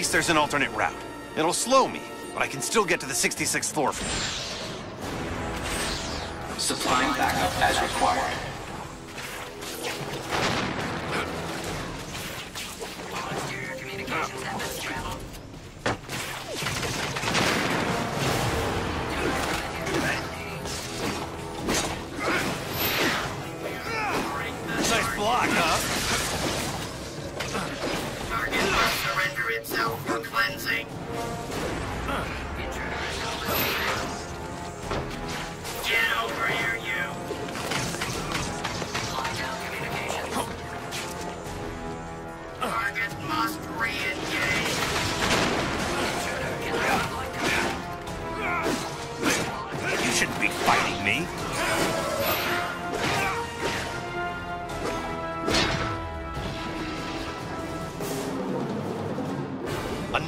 least there's an alternate route. It'll slow me, but I can still get to the 66th floor Supplying backup as required.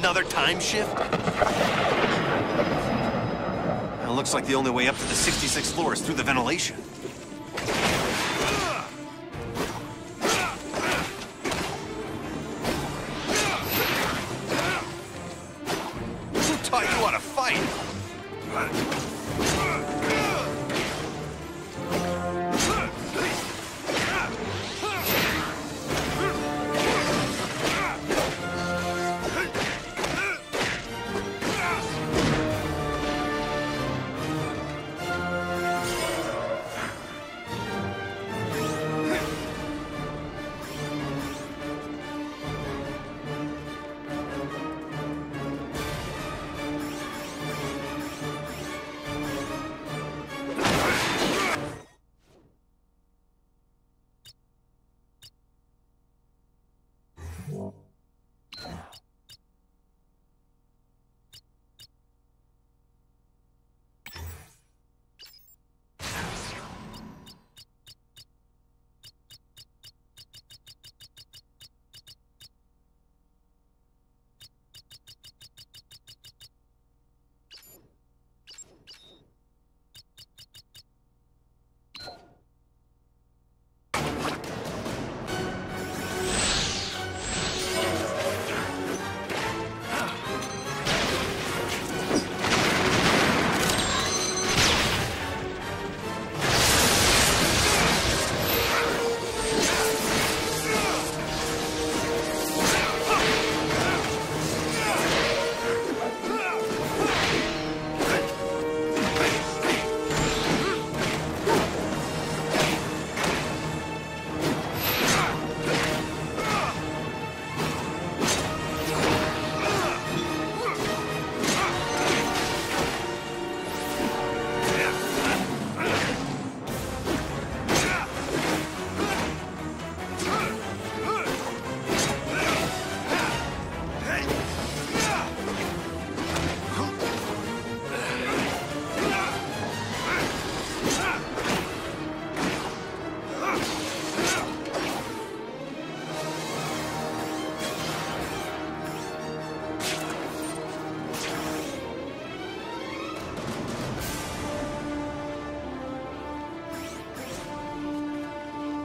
Another time shift? It looks like the only way up to the 66th floor is through the ventilation.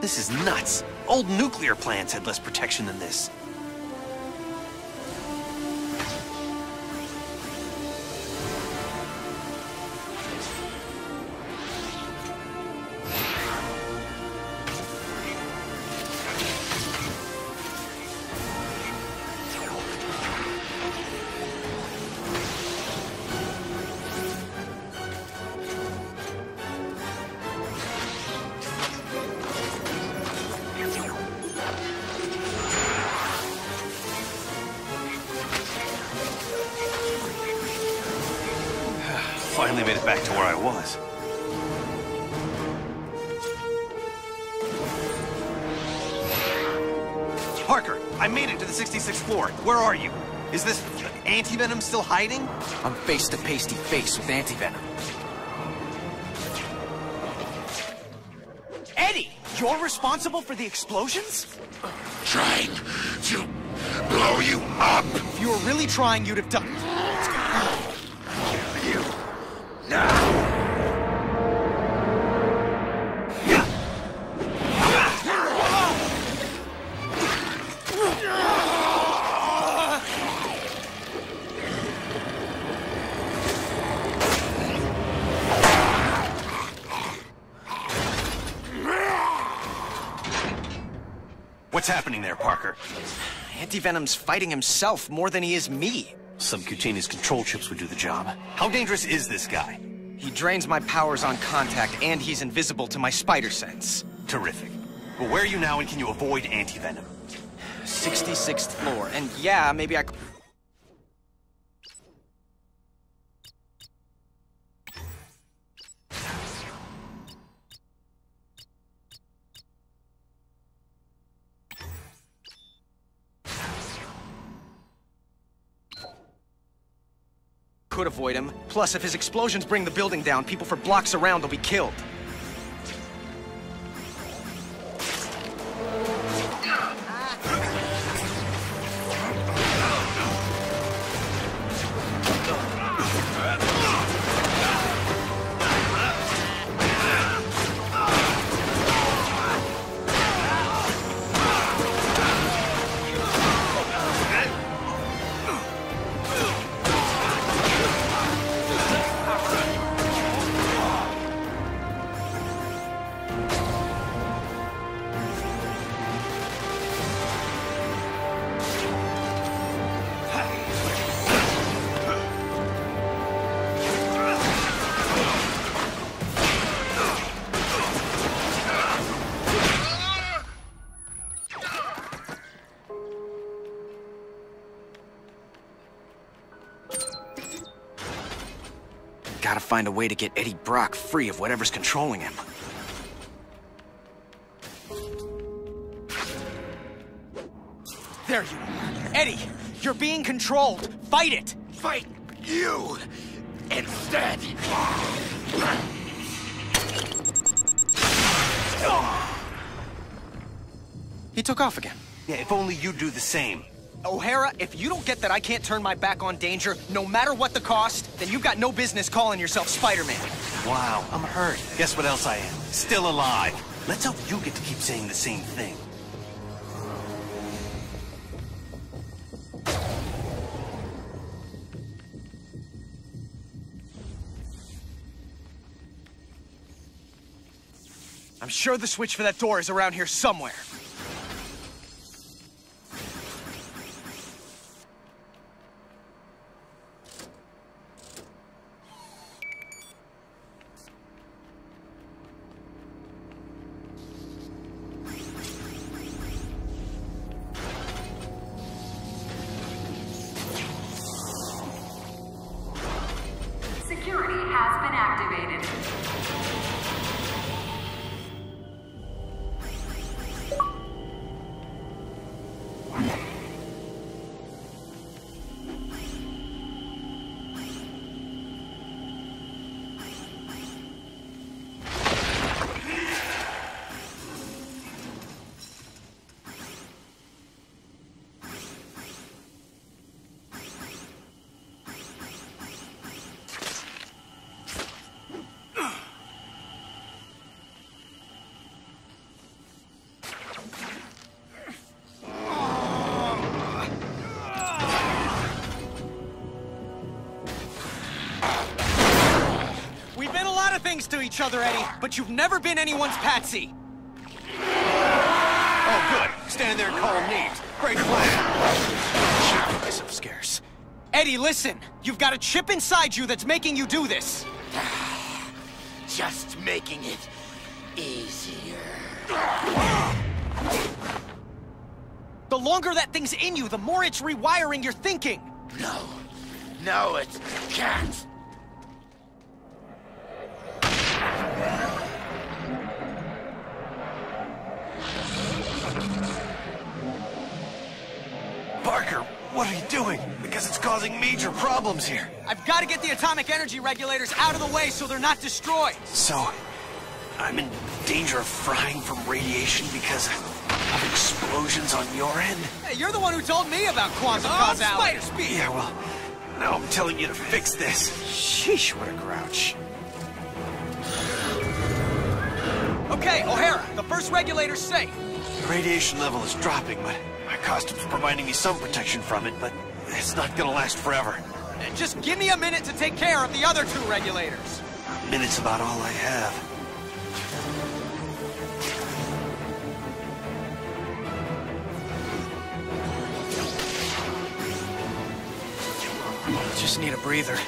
This is nuts. Old nuclear plants had less protection than this. Finally made it back to where I was. Parker, I made it to the 66th floor. Where are you? Is this anti-venom still hiding? I'm face to pasty face with antivenom. Eddie, you're responsible for the explosions? Trying to blow you up. If you were really trying, you'd have done. You What's happening there, Parker? Anti Venom's fighting himself more than he is me. Subcutaneous control chips would do the job. How dangerous is this guy? He drains my powers on contact, and he's invisible to my spider sense. Terrific. Well, where are you now, and can you avoid anti-venom? 66th floor, and yeah, maybe I... Could avoid him. Plus, if his explosions bring the building down, people for blocks around will be killed. Find a way to get Eddie Brock free of whatever's controlling him. There you are. Eddie, you're being controlled. Fight it. Fight you instead. He took off again. Yeah, if only you'd do the same. O'Hara, if you don't get that I can't turn my back on danger, no matter what the cost, then you've got no business calling yourself Spider-Man. Wow, I'm hurt. Guess what else I am? Still alive. Let's hope you get to keep saying the same thing. I'm sure the switch for that door is around here somewhere. Security has been activated. Things to each other, Eddie, but you've never been anyone's patsy. Oh, good. Stand there and call them names. Great plan. Shit, scarce. Eddie, listen. You've got a chip inside you that's making you do this. Just making it easier. The longer that thing's in you, the more it's rewiring your thinking. No. No, it can't. What are you doing? Because it's causing major problems here. I've got to get the atomic energy regulators out of the way so they're not destroyed. So, I'm in danger of frying from radiation because of explosions on your end? Hey, you're the one who told me about quantum Oh, causality. spider speed! Yeah, well, now I'm telling you to fix this. Sheesh, what a grouch. Okay, O'Hara, the first regulator's safe. The radiation level is dropping, but my costume's providing me some protection from it, but it's not gonna last forever. Just give me a minute to take care of the other two regulators. A minute's about all I have. Just need a breather.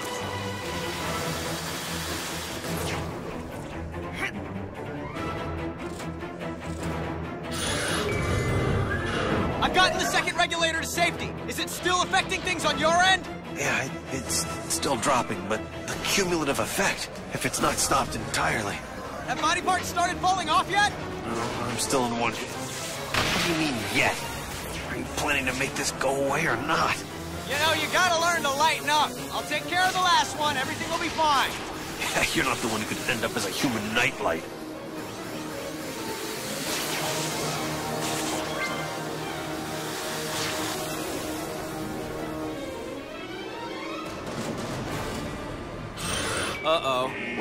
It still affecting things on your end? Yeah, it, it's still dropping, but the cumulative effect, if it's not stopped entirely. Have body parts started falling off yet? No, I'm still in one. What do you mean, yet? Are you planning to make this go away or not? You know, you gotta learn to lighten up. I'll take care of the last one. Everything will be fine. You're not the one who could end up as a human nightlight.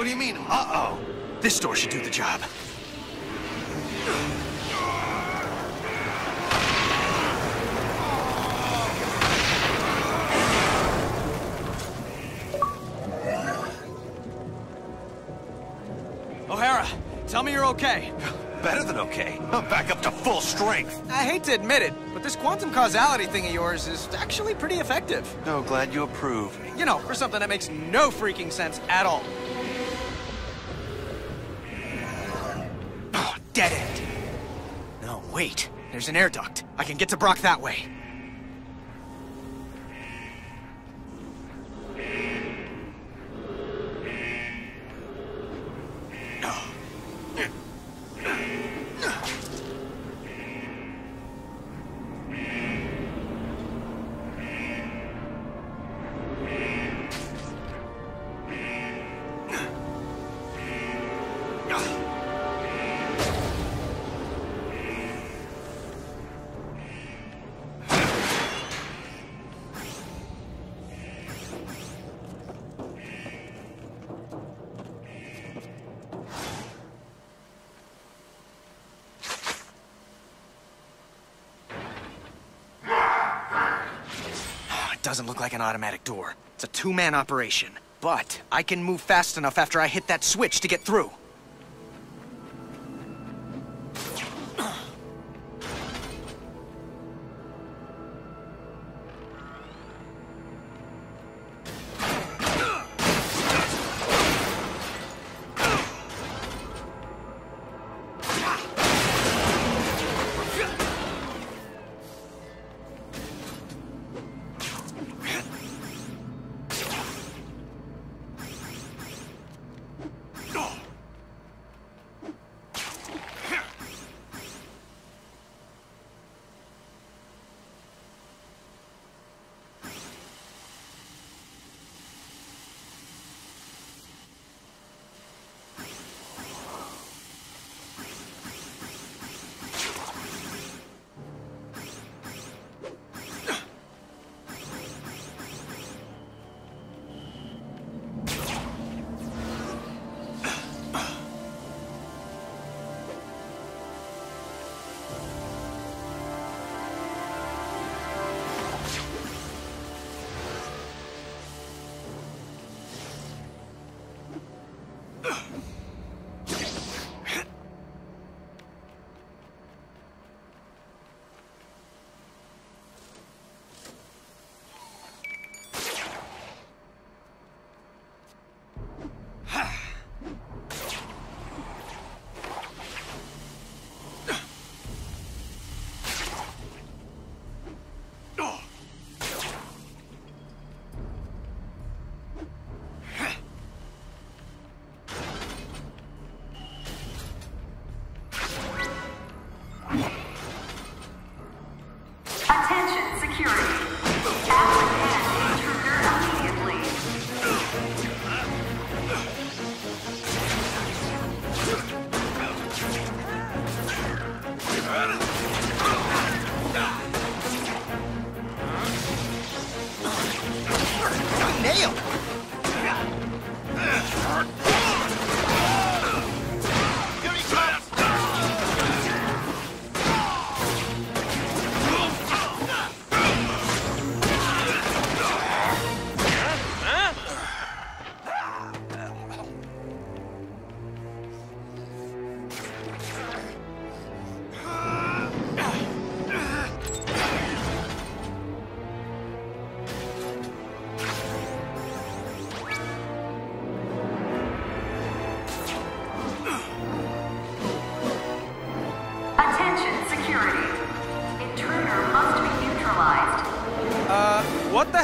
Do you mean, uh-oh? This door should do the job. O'Hara, tell me you're okay. Better than okay. I'm back up to full strength. I hate to admit it, but this quantum causality thing of yours is actually pretty effective. No, glad you approve. You know, for something that makes no freaking sense at all. Wait. There's an air duct. I can get to Brock that way. It doesn't look like an automatic door. It's a two-man operation. But I can move fast enough after I hit that switch to get through.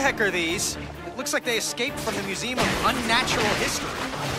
Heck are these? It looks like they escaped from the Museum of Unnatural History.